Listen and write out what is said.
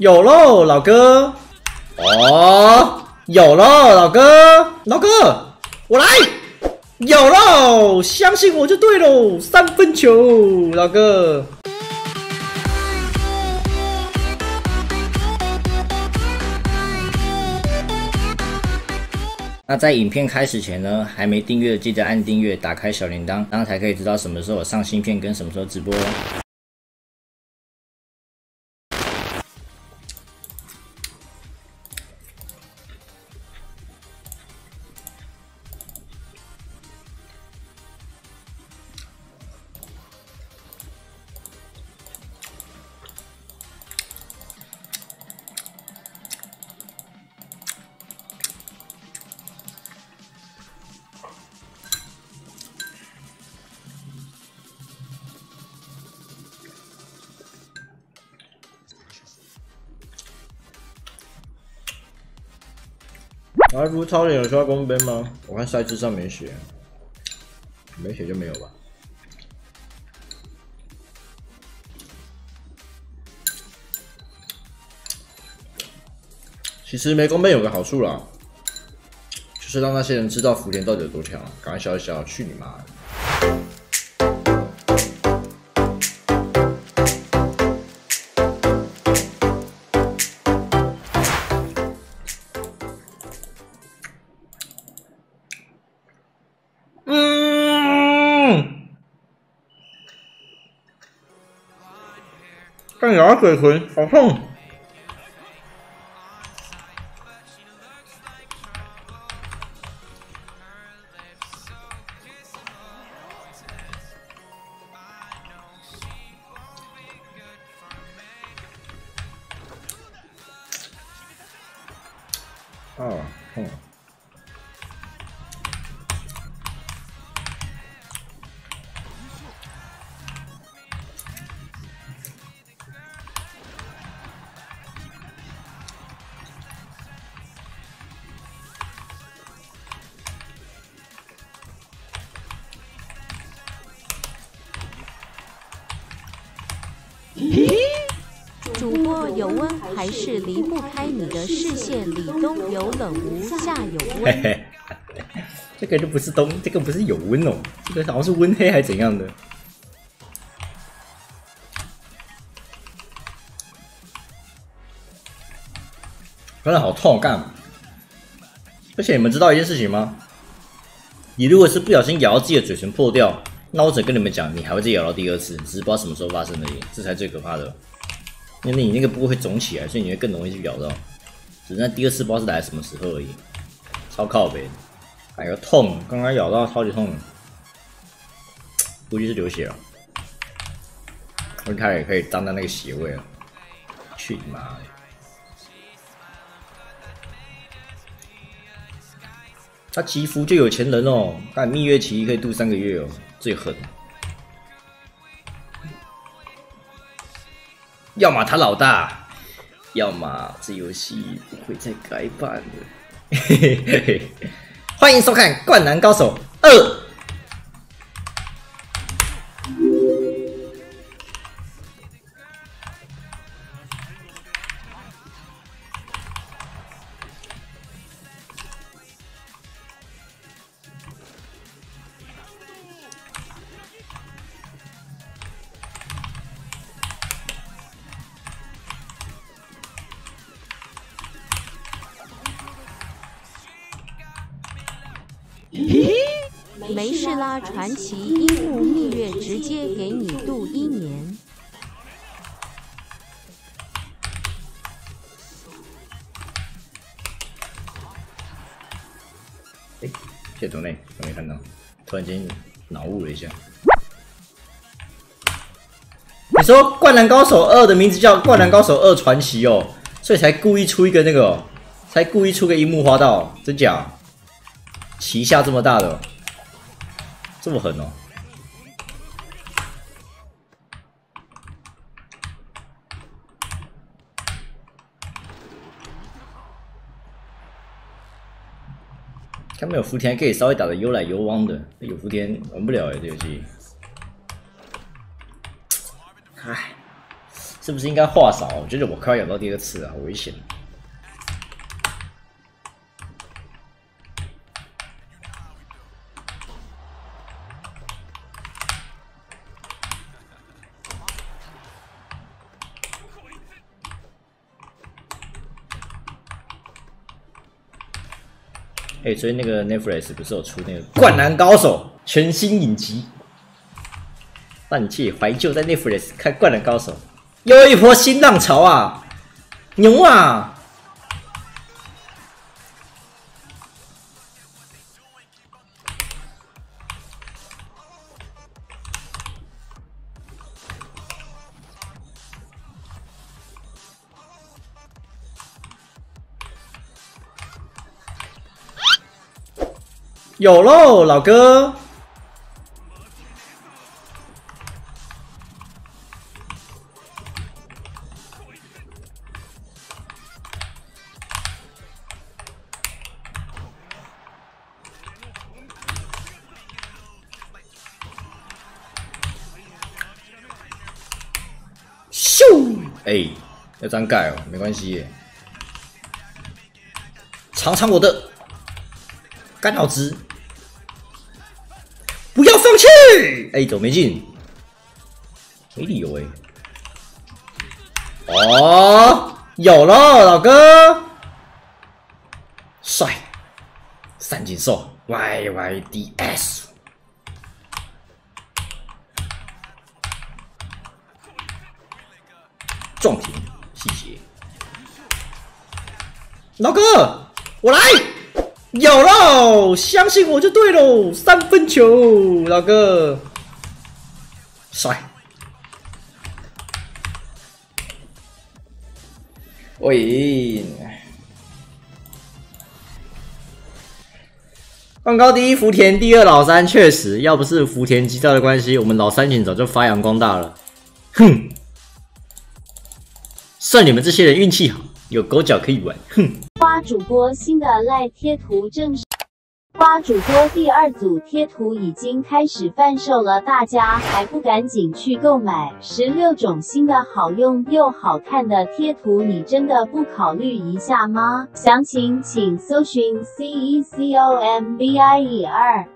有喽，老哥。哦，有喽，老哥，老哥，我来。有喽，相信我就对喽，三分球，老哥。那在影片开始前呢，还没订阅记得按订阅，打开小铃铛，这样才可以知道什么时候我上新片跟什么时候直播。啊，如超人有需要公杯吗？我看赛制上没写，没写就没有吧。其实没公杯有个好处啦，就是让那些人知道福田到底有多强。赶快消一消，去你妈！看牙嘴唇，好痛！啊，痛！主播有温还是离不开你的视线里，冬有冷无夏有温。这个就不是冬，这个不是有温哦，这个好像是温黑还是怎样的？真的好痛，干！而且你们知道一件事情吗？你如果是不小心咬到自己的嘴唇破掉。那我只跟你们讲，你还会再咬到第二次，只是不知道什么时候发生而已，这才最可怕的。因为你那个部位会肿起来，所以你会更容易去咬到。只是那第二次不知道是来什么时候而已，超靠呗。哎呦痛，刚刚咬到超级痛，估计是流血了。分开也可以沾到那个血味了。去你妈的！他祈福就有钱人哦，但蜜月期可以度三个月哦。最狠，要么他老大，要么这游戏不会再改版了。欢迎收看《灌篮高手二》。没事啦，传奇樱木蜜月直接给你度一年。哎，谢总内，我没看到，突然间脑雾了一下。你说《灌篮高手二》的名字叫《灌篮高手二传奇》哦，所以才故意出一个那个，才故意出个樱木花道，真假？旗下这么大的，这么狠哦！他们有福田可以稍微打的悠来悠往的，有福田玩不了哎，这游戏。唉，是不是应该话少？我觉得我快要咬到第二次了，好危险。哎，所以那个 Netflix 不是有出那个《灌篮高手》全新影集，让你去怀旧在 Netflix 看《灌篮高手》，又一波新浪潮啊，牛啊！有喽，老哥。咻！哎，要张盖哦，没关系。尝尝我的干脑汁。不要放弃！哎，走没进，没理由哎。哦，有了，老哥，帅，三井寿，Y Y D S，撞停，细节，老哥，我来。有喽，相信我就对喽，三分球，老哥，帅。喂，放高第一福田，第二老三，确实，要不是福田急躁的关系，我们老三井早就发扬光大了。哼，算你们这些人运气好，有狗脚可以玩。哼。主播新的赖贴图正式，花主播第二组贴图已经开始贩售了，大家还不赶紧去购买？十六种新的好用又好看的贴图，你真的不考虑一下吗？详情请搜寻 C E C O M B I E 二。